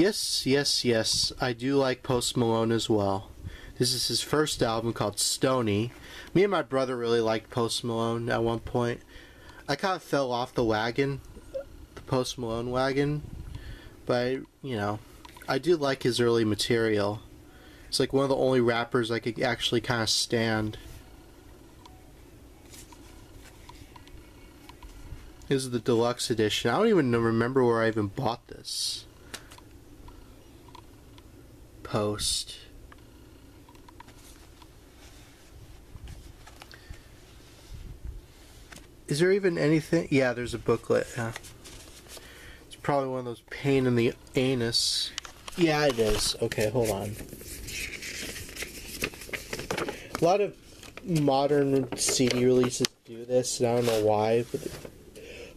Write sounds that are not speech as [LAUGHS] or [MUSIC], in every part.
Yes, yes, yes. I do like Post Malone as well. This is his first album called Stoney. Me and my brother really liked Post Malone at one point. I kind of fell off the wagon, the Post Malone wagon, but you know, I do like his early material. It's like one of the only rappers I could actually kind of stand. This is the deluxe edition. I don't even remember where I even bought this. Post. Is there even anything? Yeah, there's a booklet. Yeah. It's probably one of those pain in the anus. Yeah, it is. Okay, hold on. A lot of modern CD releases do this, and I don't know why, but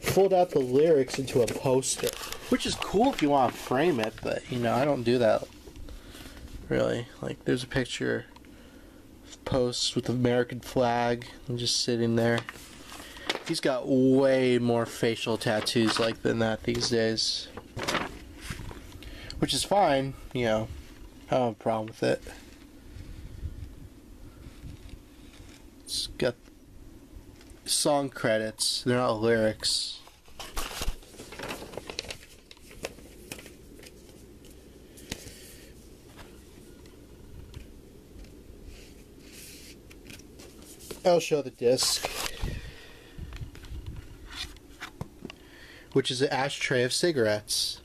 fold out the lyrics into a poster, which is cool if you want to frame it, but you know, I don't do that really. Like, there's a picture of Post with the American flag and just sitting there. He's got way more facial tattoos like than that these days. Which is fine, you know. I don't have a problem with it. It's got song credits, they're not lyrics. I'll show the disc. Which is an ashtray of cigarettes.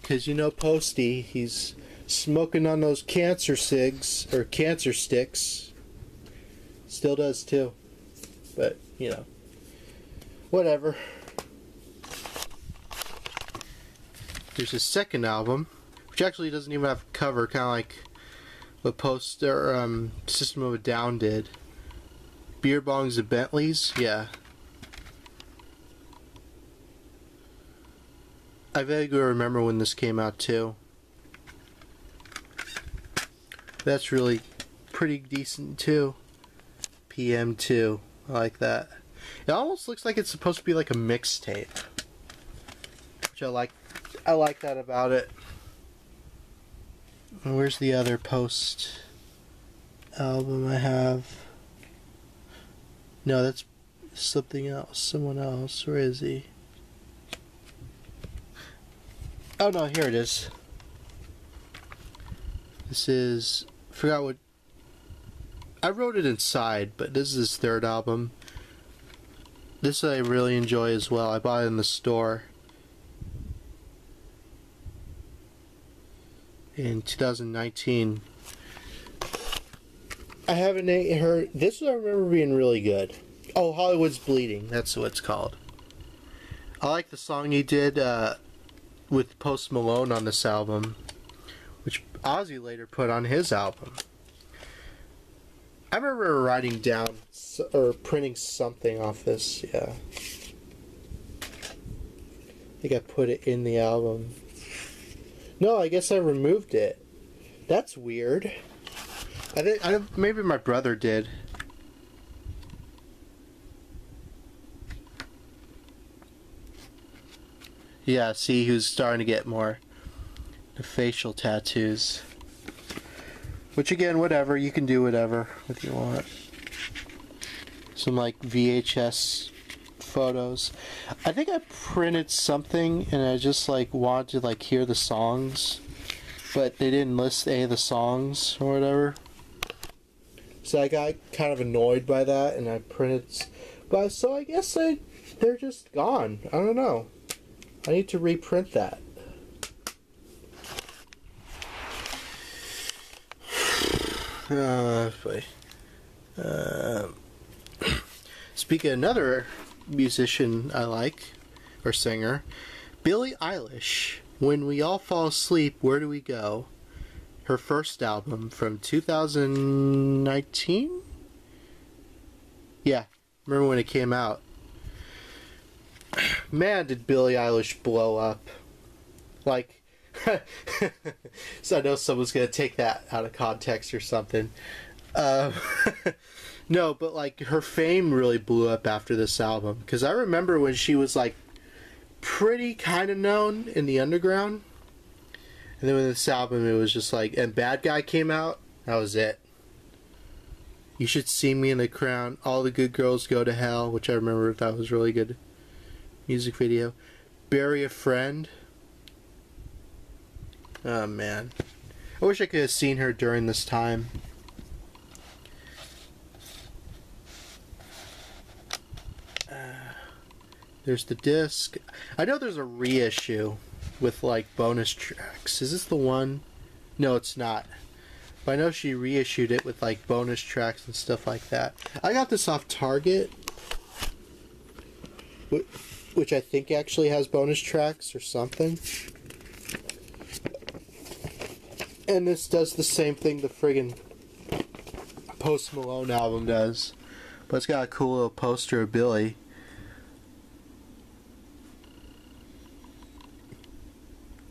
Because you know Posty, he's smoking on those cancer cigs, or cancer sticks. Still does too. But, you know. Whatever. There's his second album, which actually doesn't even have a cover, kind of like what Post or um, System of a Down did. Beer bongs and Bentleys, yeah. I vaguely remember when this came out too. That's really pretty decent too. PM2, I like that. It almost looks like it's supposed to be like a mixtape, which I like. I like that about it. Where's the other post album I have? No, that's something else. Someone else. Where is he? Oh no, here it is. This is forgot what I wrote it inside, but this is his third album. This I really enjoy as well. I bought it in the store. In 2019. I haven't heard this. I remember being really good. Oh, Hollywood's Bleeding. That's what it's called. I like the song he did uh, with Post Malone on this album, which Ozzy later put on his album. I remember writing down or printing something off this. Yeah, I think I put it in the album. No, I guess I removed it. That's weird. I think I, maybe my brother did. Yeah, see who's starting to get more the facial tattoos. Which again, whatever, you can do whatever if you want. Some like VHS photos. I think I printed something and I just like wanted to like hear the songs, but they didn't list any of the songs or whatever. So I got kind of annoyed by that and I printed, but so I guess I they're just gone. I don't know. I need to reprint that. Uh, [SIGHS] boy. Uh, [CLEARS THROAT] speaking another musician I like, or singer, Billie Eilish. When We All Fall Asleep, Where Do We Go? Her first album from 2019? Yeah, remember when it came out. [CLEARS THROAT] Man, did Billie Eilish blow up. Like, [LAUGHS] so I know someone's to take that out of context or something. Uh, [LAUGHS] no, but like her fame really blew up after this album because I remember when she was like pretty kind of known in the underground. And then with this album, it was just like, and Bad Guy came out, that was it. You should see me in the crown. All the good girls go to hell, which I remember that was really good music video. Bury a friend. Oh man, I wish I could have seen her during this time. There's the disc. I know there's a reissue with like bonus tracks. Is this the one? No, it's not. But I know she reissued it with like bonus tracks and stuff like that. I got this off Target, which I think actually has bonus tracks or something. And this does the same thing the friggin' Post Malone album does. But it's got a cool little poster of Billie.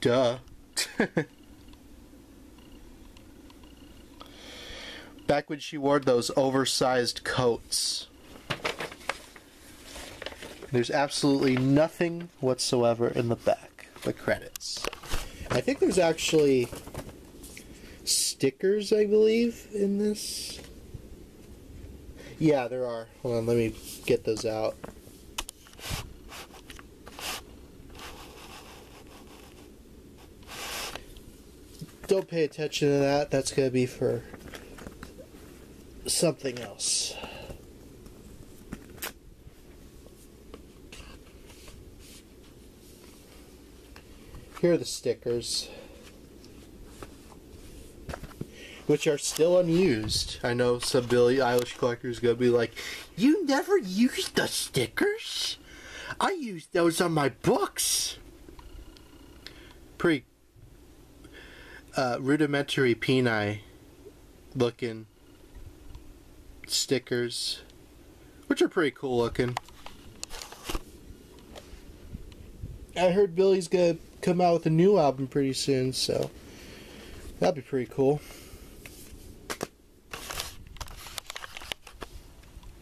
Duh. [LAUGHS] Back when she wore those oversized coats. There's absolutely nothing whatsoever in the back but credits. I think there's actually stickers, I believe, in this. Yeah, there are. Hold on, let me get those out. Don't pay attention to that. That's going to be for something else. Here are the stickers. Which are still unused. I know some Billie Eilish collectors gonna be like, You never used the stickers? I used those on my books. Pretty uh, rudimentary peni looking stickers, which are pretty cool looking. I heard Billie's gonna come out with a new album pretty soon, so that'd be pretty cool.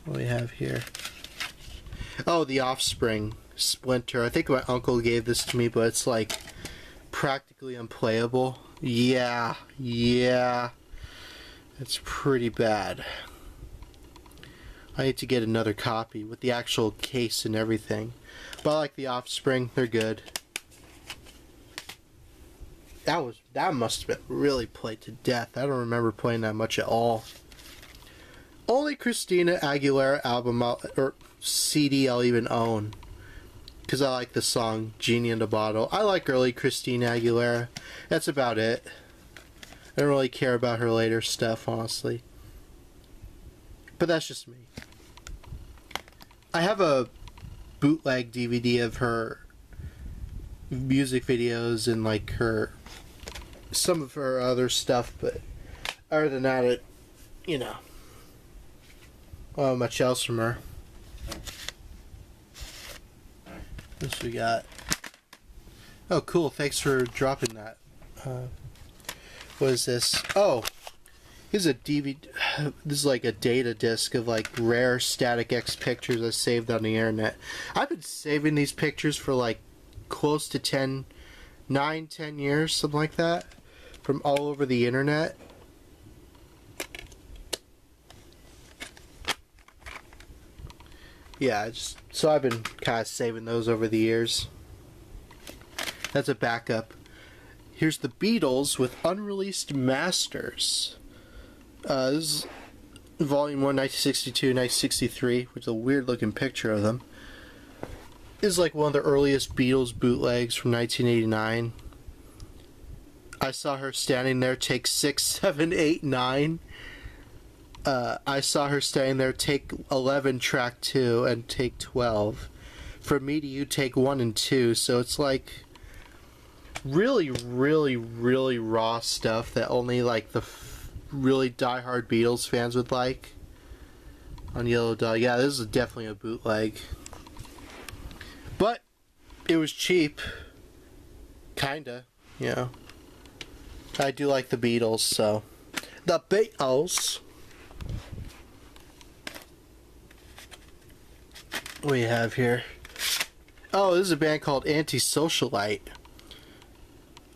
What do we have here? Oh, The Offspring Splinter. I think my uncle gave this to me, but it's like practically unplayable. Yeah, yeah. It's pretty bad. I need to get another copy with the actual case and everything. But I like the Offspring, they're good. That was that must have been really played to death. I don't remember playing that much at all. Only Christina Aguilera album I'll, or CD I'll even own. Because I like the song Genie in the Bottle. I like early Christina Aguilera. That's about it. I don't really care about her later stuff, honestly. But that's just me. I have a bootleg DVD of her music videos and like her some of her other stuff, but other than that, it you know, oh much else from her. This we got. Oh, cool! Thanks for dropping that. Uh, what is this? Oh, Here's a DVD. [SIGHS] This is like a data disc of like rare Static X pictures I saved on the internet. I've been saving these pictures for like close to 10, 9, 10 years, something like that, from all over the internet. Yeah, just so I've been kind of saving those over the years. That's a backup. Here's the Beatles with unreleased masters. Uh, this is Volume 1, 1962, 1963, which is a weird looking picture of them. This is like one of the earliest Beatles bootlegs from 1989. I saw her standing there, take 6, 7, 8, 9. Uh, I saw her standing there, take 11, track 2, and take 12. From me to you, take 1 and 2, so it's like really, really, really raw stuff that only like the really die-hard Beatles fans would like. On Yellow Dog. Yeah, this is definitely a bootleg. But it was cheap. Kinda, you know. I do like the Beatles, so. The Beatles. We have here? Oh, this is a band called Antisocialite.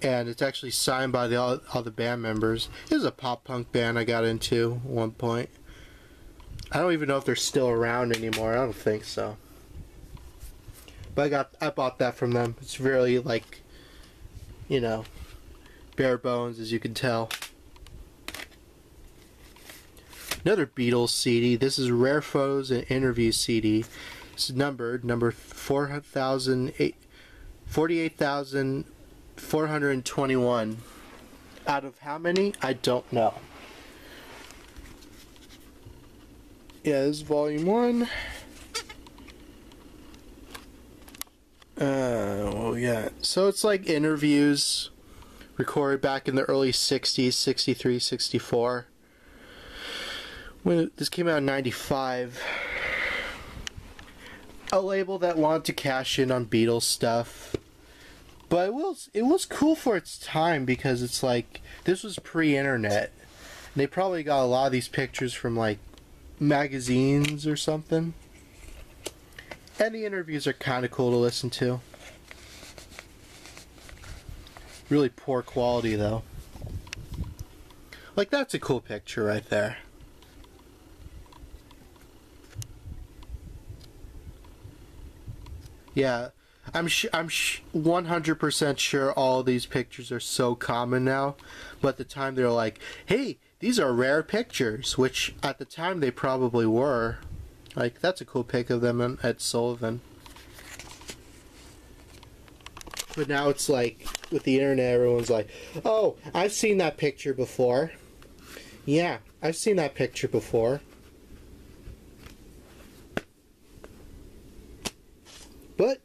And it's actually signed by the, all, all the band members. This is a pop punk band I got into at one point. I don't even know if they're still around anymore. I don't think so. But I got I bought that from them. It's really like you know bare bones as you can tell. Another Beatles CD. This is Rare Photos and Interview CD. It's numbered number 48,421. Out of how many? I don't know. Is volume one. Uh, well, yeah. So it's like interviews recorded back in the early 60s, 63, 64. When this came out in 95. A label that wanted to cash in on Beatles stuff. But it was it was cool for its time because it's like this was pre-internet. And they probably got a lot of these pictures from like magazines or something. And the interviews are kind of cool to listen to. Really poor quality though. Like that's a cool picture right there. Yeah, I'm sh- I'm sh- 100% sure all these pictures are so common now, but at the time they're like, "Hey, these are rare pictures," which at the time they probably were. Like that's a cool pic of them at Sullivan. But now it's like with the internet, everyone's like, "Oh, I've seen that picture before." Yeah, I've seen that picture before. But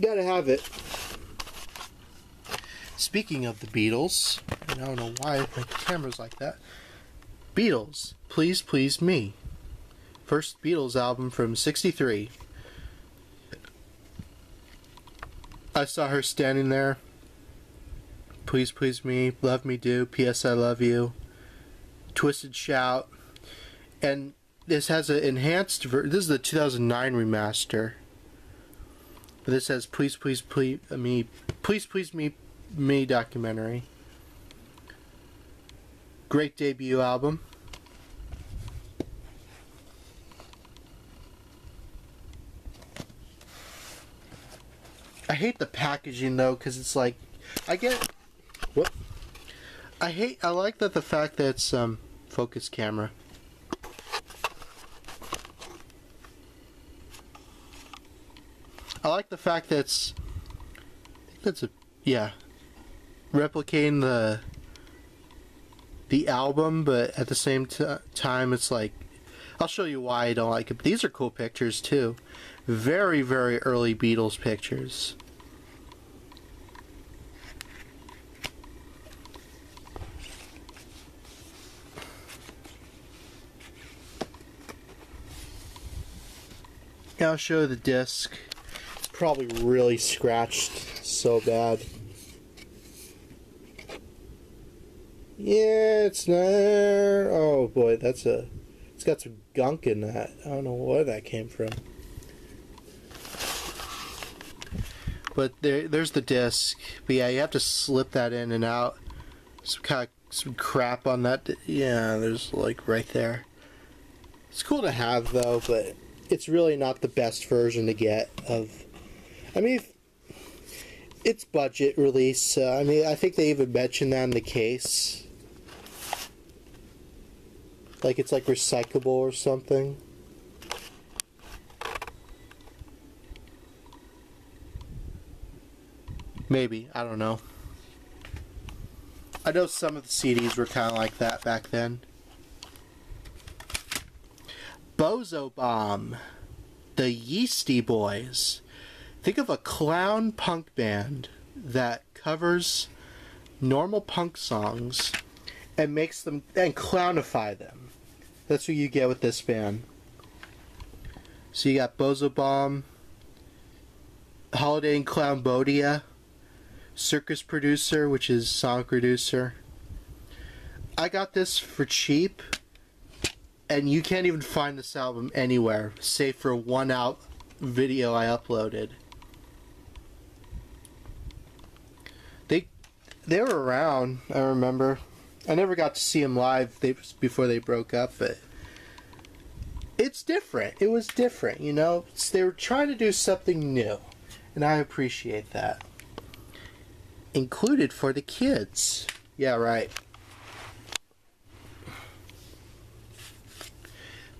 gotta have it. Speaking of the Beatles, I don't know why my camera's like that. Beatles, Please Please Me. First Beatles album from 63. I saw her standing there. Please Please Me, Love Me Do, P.S. I Love You, Twist and Shout, and this has an enhanced version. This is the 2009 remaster. But this says please please please me please please me me documentary. Great debut album. I hate the packaging though cuz it's like I get what I hate I like that the fact that it's um focus camera. I like the fact that it's that's a yeah replicating the the album, but at the same time, it's like I'll show you why I don't like it. But these are cool pictures too, very very early Beatles pictures. I'll show the disc probably really scratched so bad. Yeah, it's there. Oh boy, that's a. It's got some gunk in that. I don't know where that came from. But there, there's the disc. But yeah, you have to slip that in and out. Some kind of some crap on that. Yeah, there's like right there. It's cool to have though, but it's really not the best version to get of I mean, it's budget release. Uh, I mean, I think they even mentioned that in the case. Like it's like recyclable or something. Maybe. I don't know. I know some of the CDs were kind of like that back then. Bozo Bomb. The Yeasty Boys. Think of a clown punk band that covers normal punk songs and makes them and clownify them. That's what you get with this band. So you got Bozo Bomb, Holiday in Clownbodia, Circus Producer, which is song producer. I got this for cheap, and you can't even find this album anywhere, save for one out video I uploaded. They were around. I remember. I never got to see them live they, before they broke up, but it's different. It was different, you know. It's, they were trying to do something new, and I appreciate that. Included for the kids. Yeah, right.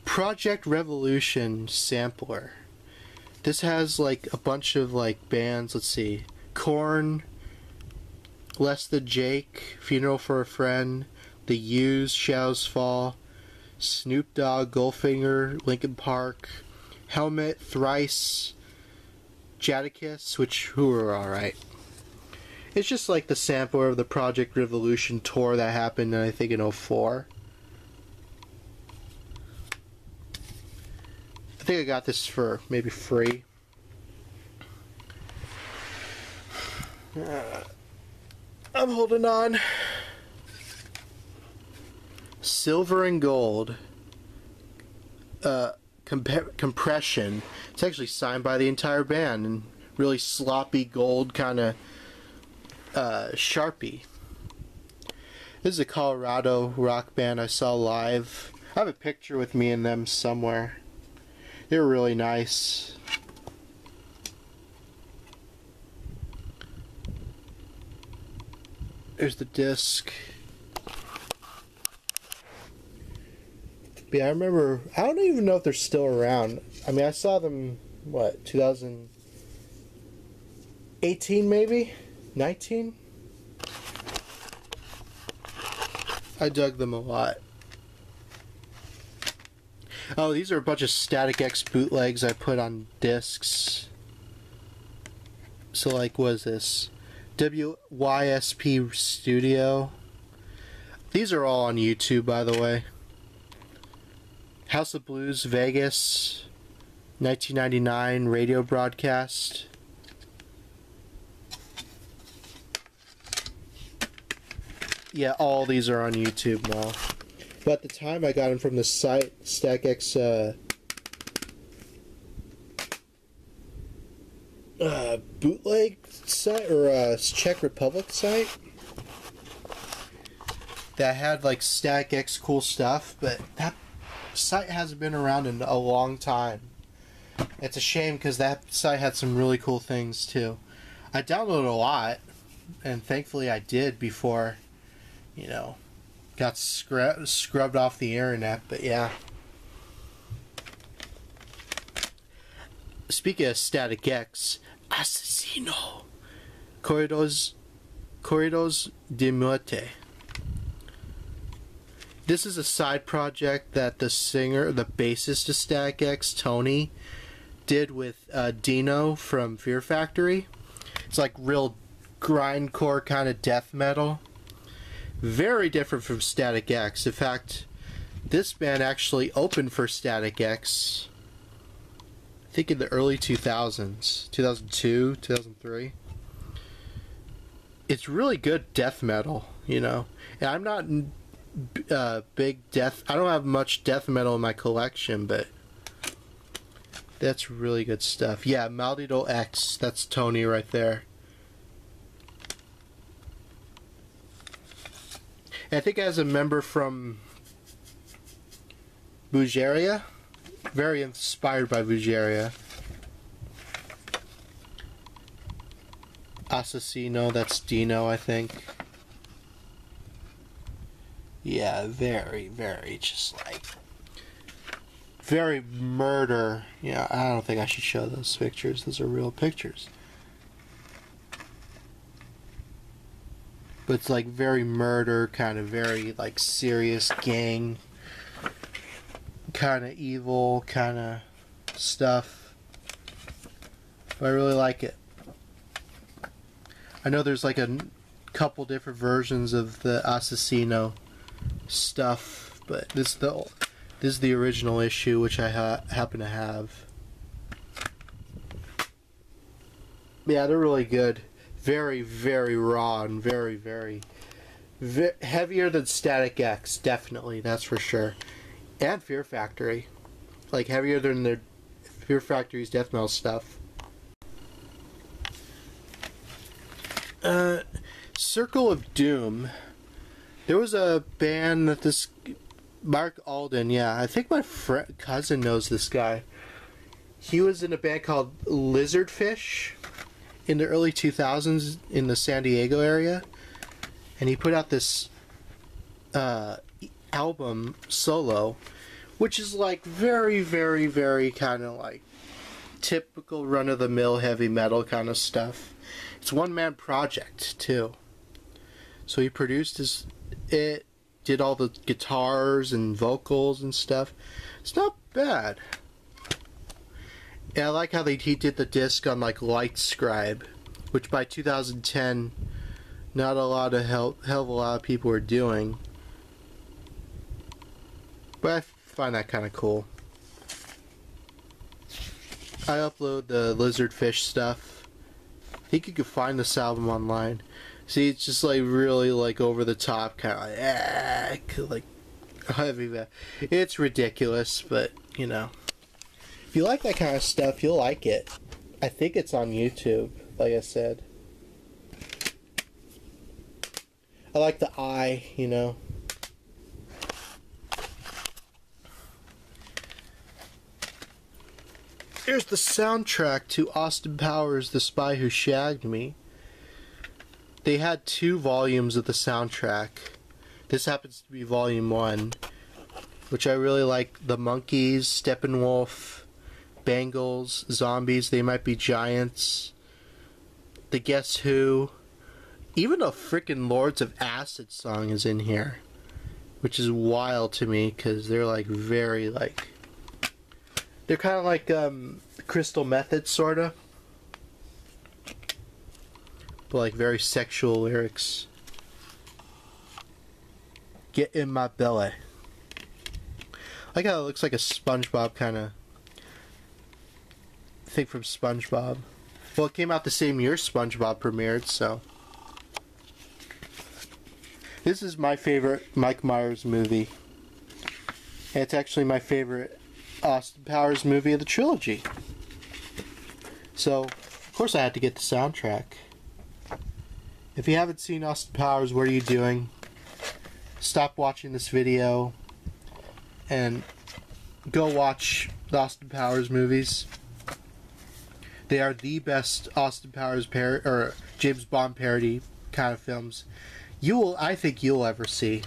Projekt Revolution sampler. This has like a bunch of like bands. Let's see, Korn, Less Than Jake, Funeral for a Friend, The Used, Shadows Fall, Snoop Dogg, Goldfinger, Linkin Park, Helmet, Thrice, Jadakiss, which who were alright. It's just like the sampler of the Projekt Revolution tour that happened, I think, in 04. I think I got this for maybe free. Uh, I'm holding on. Silver and Gold. Uh, comp- compression. It's actually signed by the entire band and really sloppy gold kind of uh, sharpie. This is a Colorado rock band I saw live. I have a picture with me and them somewhere. They were really nice. There's the disc. Yeah, I remember. I don't even know if they're still around. I mean, I saw them, what, 2018 maybe? 19? I dug them a lot. Oh, these are a bunch of Static X bootlegs I put on discs. So, like, was this? WYSP Studio. These are all on YouTube, by the way. House of Blues Vegas 1999 radio broadcast. Yeah, all these are on YouTube now. But at the time I got them from the site Static X uh, uh, bootleg site or uh, Czech Republic site that had like Static X cool stuff, but that site hasn't been around in a long time. It's a shame because that site had some really cool things too. I downloaded a lot, and thankfully I did before, you know, got scrub- scrubbed off the internet. But yeah. Speaking of Static X, Asesino, Corridos, Corridos de Muerte. This is a side project that the singer, the bassist of Static X, Tony, did with uh, Dino from Fear Factory. It's like real grindcore kind of death metal. Very different from Static X. In fact, this band actually opened for Static X. Think in the early 2000s, 2002, 2003. It's really good death metal, you know. And I'm not uh, big death. I don't have much death metal in my collection, but that's really good stuff. Yeah, Maldito X. That's Tony right there. And I think as a member from Brujeria, very inspired by Brujeria. Asesino, that's Dino, I think. Yeah, very, very just like very murder. Yeah, I don't think I should show those pictures. Those are real pictures. But it's like very murder, kind of very like serious gang, kind of evil, kind of stuff. But I really like it. I know there's like a couple different versions of the Asesino stuff, but this is the this is the original issue, which I ha- happen to have. Yeah, they're really good. Very, very raw and very, very vi- heavier than Static X. Definitely, that's for sure. And Fear Factory, like heavier than the Fear Factory's death metal stuff. Uh, Circle of Doom. There was a band that this Mark Alden, yeah, I think my cousin knows this guy. He was in a band called Lizardfish in the early 2000s in the San Diego area, and he put out this uh, album solo, which is like very, very, very kind of like typical run of the mill heavy metal kind of stuff. It's one man project too. So he produced his it, did all the guitars and vocals and stuff. It's not bad. Yeah, I like how they he did the disc on like Lightscribe, which by 2010, not a lot of hell, hell of a lot of people were doing. But I find that kind of cool. I upload the lizardfish stuff. I think you can find this album online. See, it's just like really like over the top, kind of like, like heavy. It's ridiculous, but you know, if you like that kind of stuff, you'll like it. I think it's on YouTube, like I said. I like the eye, you know. Here's the soundtrack to Austin Powers' The Spy Who Shagged Me. They had two volumes of the soundtrack. This happens to be volume one, which I really like. The Monkees, Steppenwolf, Bangles, Zombies, They Might Be Giants, The Guess Who, even a freaking Lords of Acid song is in here, which is wild to me because they're like very like they're kind of like um, Crystal Method, sorta, but like very sexual lyrics. Get in my belly. I how it looks like a SpongeBob kind of thing from SpongeBob. Well, it came out the same year SpongeBob premiered, so. This is my favorite Mike Myers movie. It's actually my favorite Austin Powers movie of the trilogy. So, of course, I had to get the soundtrack. If you haven't seen Austin Powers, what are you doing? Stop watching this video and go watch the Austin Powers movies. They are the best Austin Powers par- or James Bond parody kind of films you will I think you'll ever see.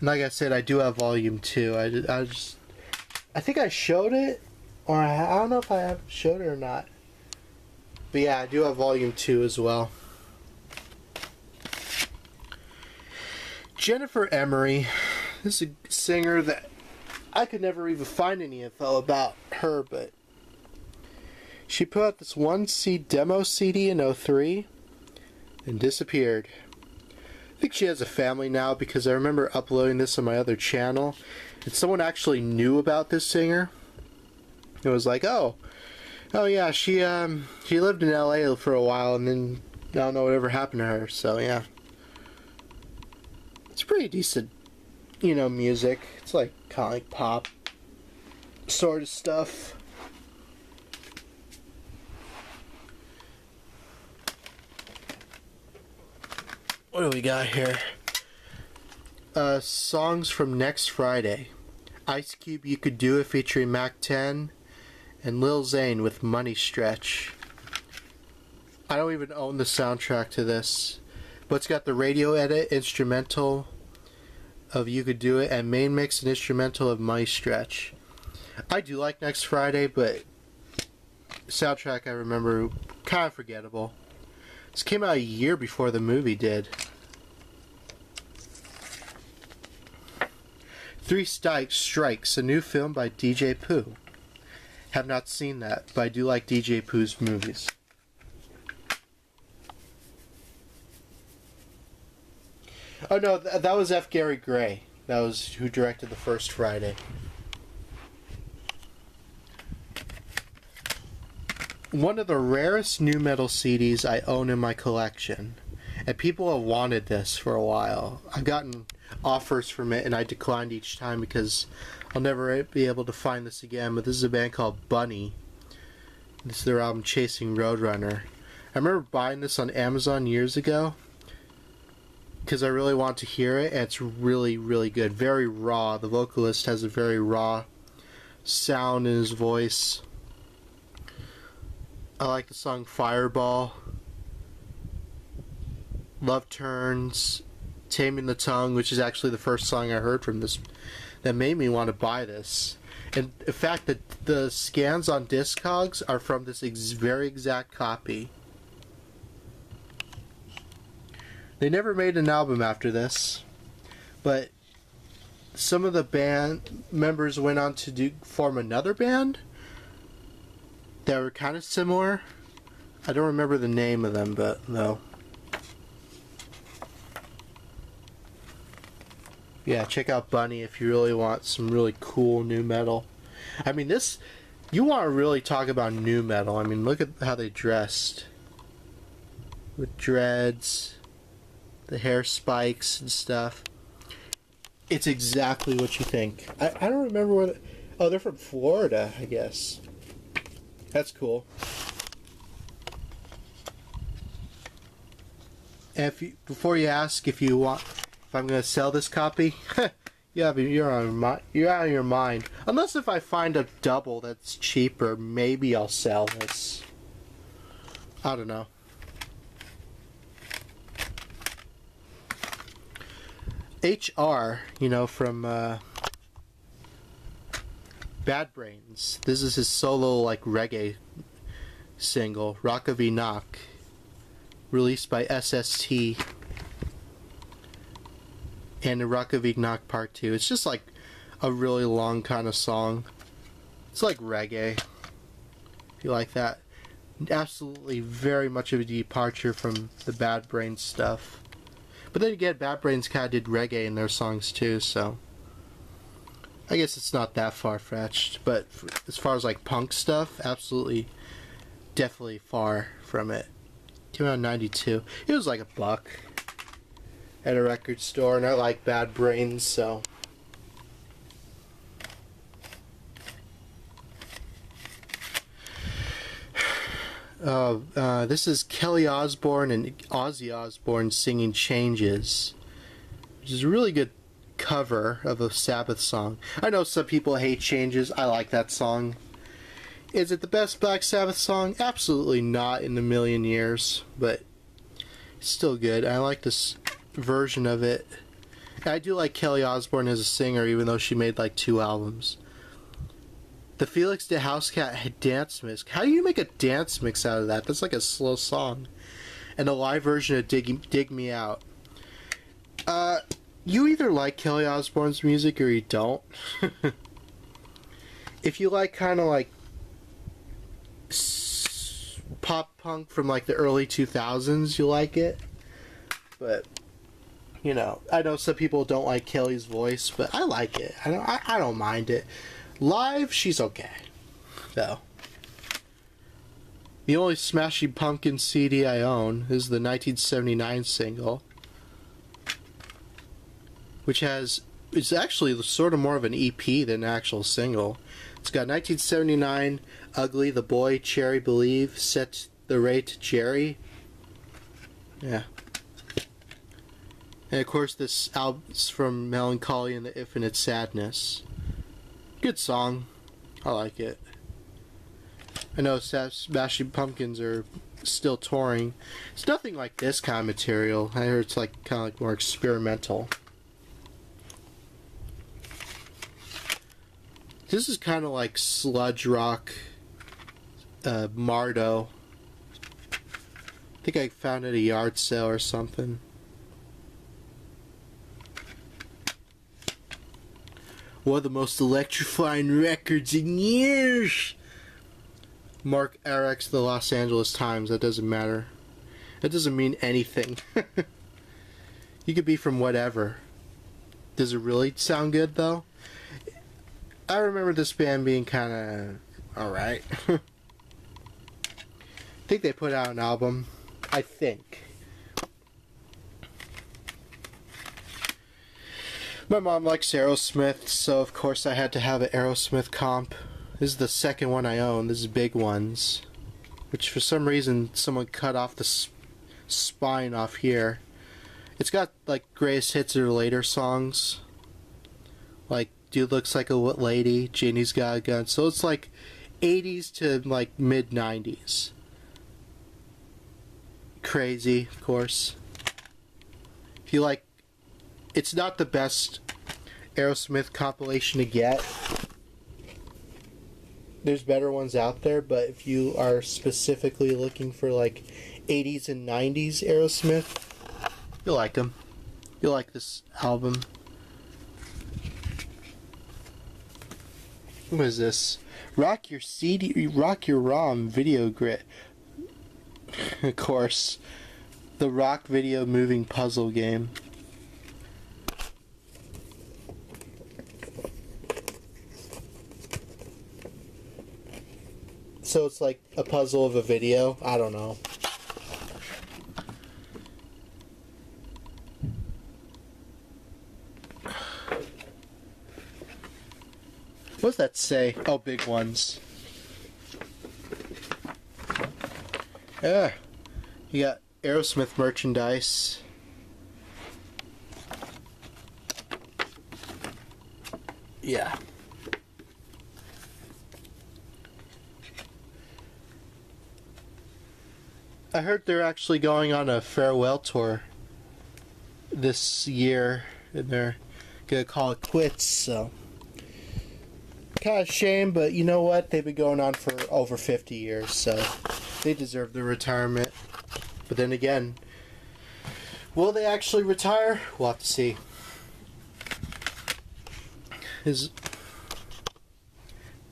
And like I said, I do have volume two. I, I just I think I showed it, or I, I don't know if I have showed it or not. But yeah, I do have volume two as well. Jennifer Emery, this is a singer that I could never even find any info about her, but she put out this one C demo CD in 03 and disappeared. I think she has a family now because I remember uploading this on my other channel someone actually knew about this singer. It was like, oh, oh yeah, she um she lived in L.A. for a while and then I don't know whatever happened to her. So yeah, it's pretty decent, you know, music. It's like kind of like pop sort of stuff. What do we got here? Uh, songs from next Friday. Ice Cube, You Could Do It featuring Mack 10, and Lil Zane with Money Stretch. I don't even own the soundtrack to this, but it's got the radio edit, instrumental of You Could Do It, and main mix and instrumental of Money Stretch. I do like Next Friday, but soundtrack I remember kind of forgettable. This came out a year before the movie did. Three Strikes, a new film by DJ Pooh. Have not seen that, but I do like DJ Pooh's movies. Oh no, th- that was F. Gary Gray. That was who directed the first Friday. One of the rarest nu metal CDs I own in my collection, and people have wanted this for a while. I've gotten offers from it, and I declined each time because I'll never be able to find this again. But this is a band called Bunny. This is their album Chasing Roadrunner. I remember buying this on Amazon years ago because I really want to hear it. And it's really, really good. Very raw. The vocalist has a very raw sound in his voice. I like the song Fireball. Love Turns, Taming the Tongue, which is actually the first song I heard from this that made me want to buy this. And in fact, the, the scans on Discogs are from this ex- very exact copy. They never made an album after this, but some of the band members went on to do form another band that were kind of similar. I don't remember the name of them, but no. Yeah, check out Bunny if you really want some really cool nu metal. I mean, this you want to really talk about nu metal. I mean, look at how they dressed with dreads, the hair spikes and stuff. It's exactly what you think. I, I don't remember where. The, oh, they're from Florida, I guess. That's cool. If you, before you ask if you want, I'm to sell this copy, [LAUGHS] yeah, but you're on my, you're out of your mind. Unless if I find a double that's cheaper, maybe I'll sell this. I don't know. HR, you know, from uh, Bad Brains. This is his solo like reggae single, Rock of Enoch, released by SST. And the Rock of Enoch Part 2. It's just like a really long kind of song. It's like reggae. If you like that. Absolutely very much of a departure from the Bad Brains stuff. But then again, Bad Brains kind of did reggae in their songs too, so I guess it's not that far fetched. But as far as like punk stuff, absolutely, definitely far from it. Came out in '92. It was like a buck at a record store, and I like Bad Brains, so. [SIGHS] Uh, uh, this is Kelly Osbourne and Ozzy Osbourne singing Changes, which is a really good cover of a Sabbath song. I know some people hate Changes. I like that song. Is it the best Black Sabbath song? Absolutely not in a million years, but still good. I like this version of it. I do like Kelly Osbourne as a singer, even though she made like two albums the Felix da Housecat dance mix. How do you make a dance mix out of that? That's like a slow song. And a live version of Dig, Dig Me Out. Uh, you either like Kelly Osbourne's music or you don't. [LAUGHS] if you like kind of like pop punk from like the early 2000s, you like it. But you know, I know some people don't like Kelly's voice, but I like it. I don't I, I don't mind it. Live, she's okay. Though. The only Smashing Pumpkin CD I own is the 1979 single, which has it's actually sort of more of an EP than an actual single. It's got 1979, Ugly, The Boy, Cherry Believe, Set the Rate, Jerry. Yeah. And of course, this album's from Mellon Collie and the Infinite Sadness. Good song. I like it. I know Smashing Pumpkins are still touring. It's nothing like this kind of material. I heard it's like kind of like more experimental. This is kind of like sludge rock, uh, Mardo. I think I found it at a yard sale or something. One of the most electrifying records in years. Mark Arax, the Los Angeles Times. That doesn't matter. That doesn't mean anything. [LAUGHS] you could be from whatever. Does it really sound good though? I remember this band being kind of alright. [LAUGHS] I think they put out an album. I think. My mom likes Aerosmith, so of course I had to have an Aerosmith comp. This is the second one I own. This is Big Ones, which for some reason someone cut off the s- spine off here. It's got like greatest hits or later songs, like "Dude Looks Like a Lady," "Janie's Got a Gun." So it's like 80s to like mid 90s. Crazy, of course. If you like, it's not the best Aerosmith compilation to get. There's better ones out there, but if you are specifically looking for like 80s and 90s Aerosmith, you'll like them. You'll like this album. What is this? Rock your CD, rock your ROM video grit. [LAUGHS] of course, the rock video moving puzzle game. So it's like a puzzle of a video. I don't know. What does that say? Oh, big ones. Yeah. You got Aerosmith merchandise. Yeah. I heard they're actually going on a farewell tour this year, and they're gonna call it quits. So, kind of shame, but you know what? They've been going on for over 50 years, so they deserve the retirement. But then again, will they actually retire? We'll have to see. Is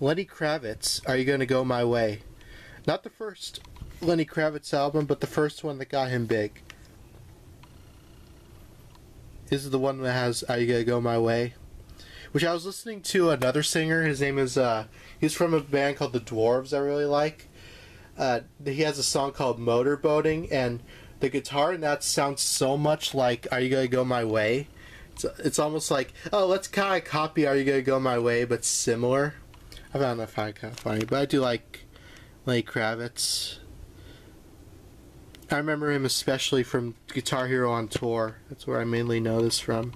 Lenny Kravitz, Are You Gonna Go My Way? Not the first Lenny Kravitz album, but the first one that got him big. This is the one that has Are You Gonna Go My Way? Which I was listening to another singer. His name is, uh, he's from a band called The Dwarves I really like. Uh, he has a song called Motorboating, and the guitar in that sounds so much like Are You Gonna Go My Way? It's, it's almost like, oh, let's kind of copy Are You Gonna Go My Way, but similar. I found that kind of funny, but I do like Lenny Kravitz. I remember him especially from Guitar Hero on Tour. That's where I mainly know this from.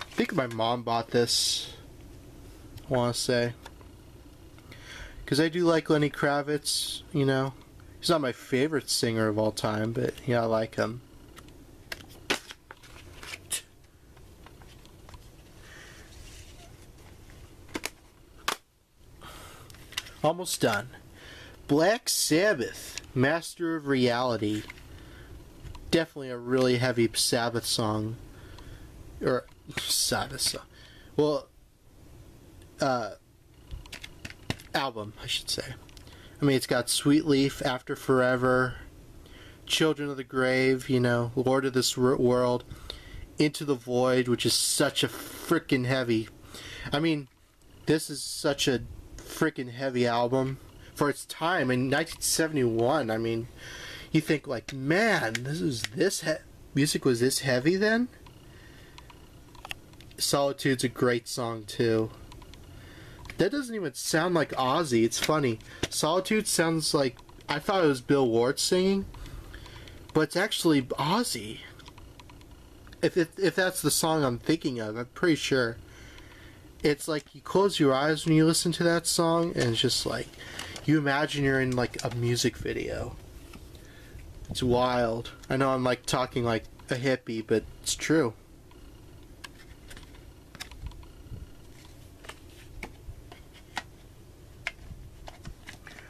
I think my mom bought this. I want to say. Because I do like Lenny Kravitz, you know. He's not my favorite singer of all time, but yeah, I like him. Almost done. Black Sabbath, Master of Reality. Definitely a really heavy Sabbath song. Or, [LAUGHS] Sabbath song. Well, uh, album, I should say. I mean, it's got Sweet Leaf, After Forever, Children of the Grave, you know, Lord of this World, Into the Void, which is such a freaking heavy. I mean, this is such a freaking heavy album for its time in 1971. I mean, you think like, man, this is this music was this heavy then. Solitude's a great song too. That doesn't even sound like Ozzy. It's funny. Solitude sounds like I thought it was Bill Ward singing, but it's actually Ozzy. If if, if that's the song I'm thinking of, I'm pretty sure. It's like you close your eyes when you listen to that song, and it's just like you imagine you're in like a music video. It's wild. I know I'm like talking like a hippie, but it's true.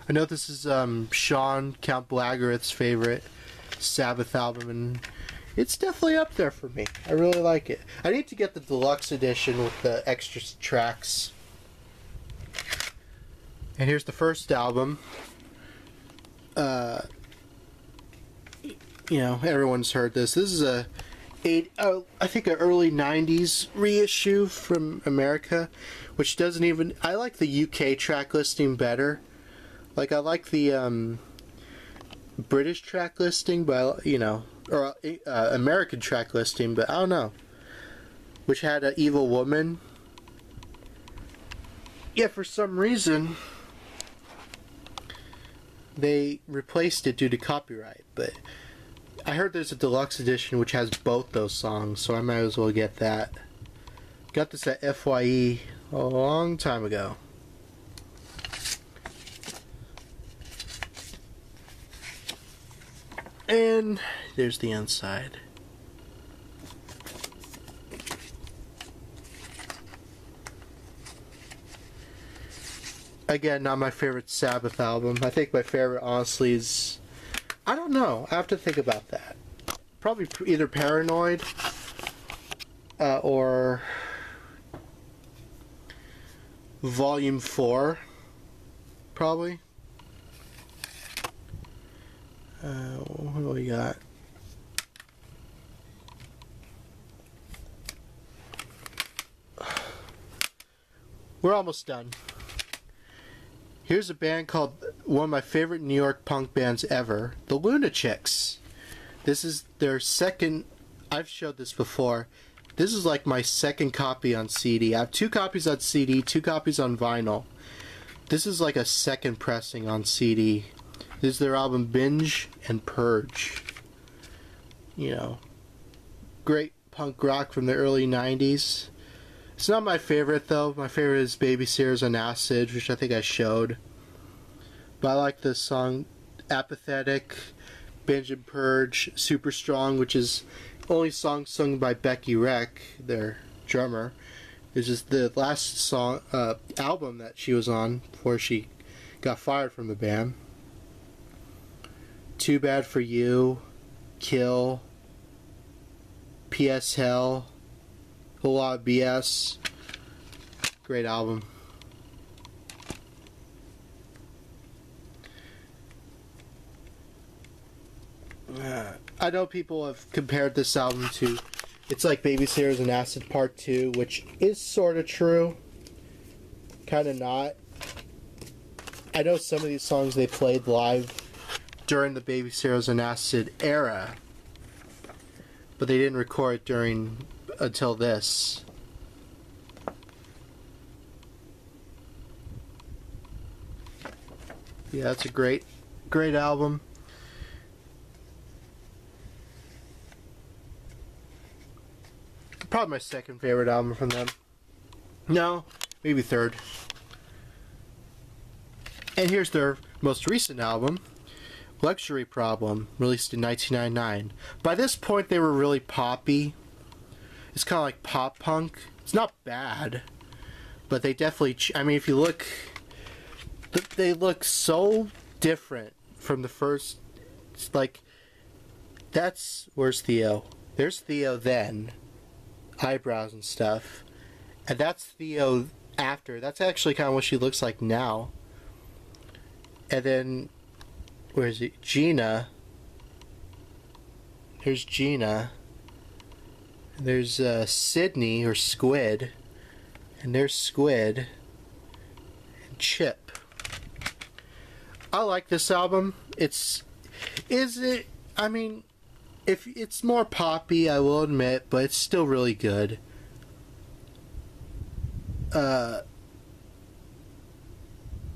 I know this is um, Sean Count Blagareth's favorite Sabbath album, and it's definitely up there for me. I really like it. I need to get the deluxe edition with the extra tracks. And here's the first album. Uh, you know, everyone's heard this. This is a eight, oh, I think an early '90s reissue from America, which doesn't even. I like the UK track listing better. Like I like the um, British track listing, but you know, or uh, American track listing, but I don't know. Which had an evil woman. Yeah, for some reason, they replaced it due to copyright, but I heard there's a deluxe edition which has both those songs, so I might as well get that. Got this at FYE a long time ago. And there's the inside. Again, not my favorite Sabbath album. I think my favorite, honestly, is. I don't know. I have to think about that. Probably either Paranoid uh, or Volume 4. Probably. Uh, what do we got? [SIGHS] We're almost done. Here's a band called one of my favorite New York punk bands ever, the Lunachicks. This is their second. I've showed this before. This is like my second copy on CD. I have two copies on CD, two copies on vinyl. This is like a second pressing on CD. This is their album Binge and Purge. You know, great punk rock from the early 90s. It's not my favorite though. My favorite is Babysitters on Acid, which I think I showed. But I like the song Apathetic, Binge and Purge, Super Strong, which is only song sung by Becky Wreck, their drummer. It's just the last song uh, album that she was on before she got fired from the band. Too Bad for You, Kill, PS Hell, Whole lot of BS. Great album. Uh, I know people have compared this album to it's like Babysitters on Acid Part 2, which is sort of true. Kind of not. I know some of these songs they played live during the Babysitters on Acid era, but they didn't record during until this. Yeah, that's a great, great album. Probably my second favorite album from them. No, maybe third. And here's their most recent album, Luxury Problem, released in 1999. By this point, they were really poppy. It's kind of like pop punk. It's not bad, but they definitely. I mean, if you look, they look so different from the first. It's like that's where's Theo? There's Theo then, eyebrows and stuff, and that's Theo after. That's actually kind of what she looks like now. And then, where is it? Gina. Here's Gina. There's uh, Sydney or Squid, and there's Squid and Chip. I like this album. It's is it? I mean, if it's more poppy, I will admit, but it's still really good. Uh,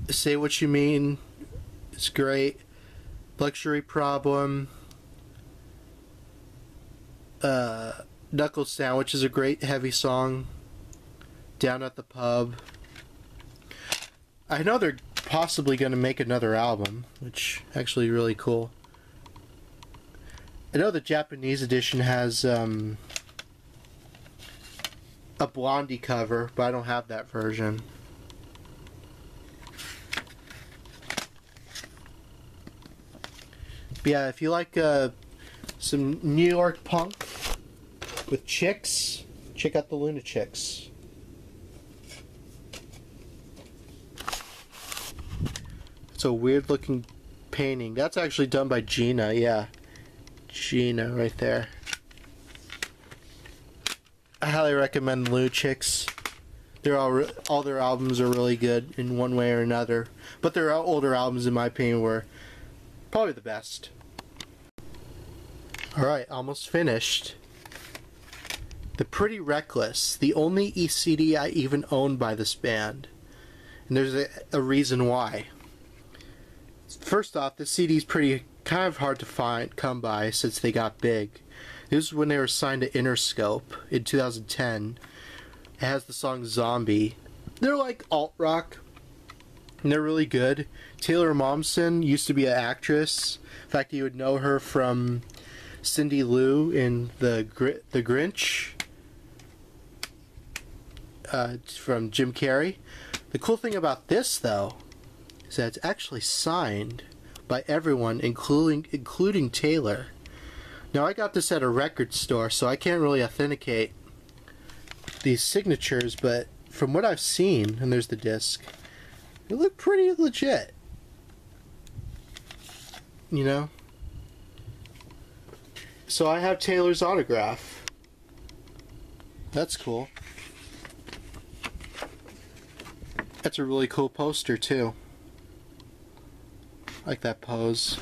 say what you mean. It's great. Luxury problem. Uh Knuckle Sandwich is a great heavy song. Down at the Pub. I know they're possibly going to make another album, which actually really cool. I know the Japanese edition has um, a Blondie cover, but I don't have that version. But yeah, if you like uh, some New York punk, with chicks, check out the Lunachicks. It's a weird looking painting. That's actually done by Gina, yeah. Gina right there. I highly recommend Lunachicks. They're all all their albums are really good in one way or another, but their older albums, in my opinion, were probably the best. All right, almost finished. The Pretty Reckless, the only ECD I even own by this band. And there's a, a reason why. first off, the CD's pretty kind of hard to find, come by since they got big. This is when they were signed to Interscope in 2010. It has the song Zombie. They're like alt rock. And they're really good. Taylor Momsen used to be an actress. In fact, you would know her from Cindy Lou in the Gr- the Grinch uh, from Jim Carrey. The cool thing about this, though, is that it's actually signed by everyone, including including Taylor. Now, I got this at a record store, so I can't really authenticate these signatures, but from what I've seen, and there's the disc, they look pretty legit. You know? So I have Taylor's autograph. That's cool. That's a really cool poster, too. I like that pose.